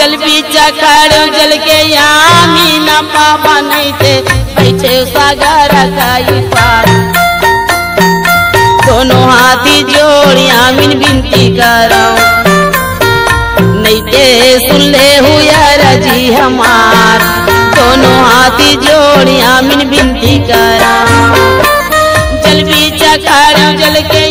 जल भी चकर जल के यामी न पावा नहीं थे बैठे सागर काई पार। दोनों हाथी जोड़ यामिन बिनती करो नहीं ते सुन ले हुआ रज़ी हमार। दोनों हाथी जोड़ यामिन बिनती करो जल भी चकर जल के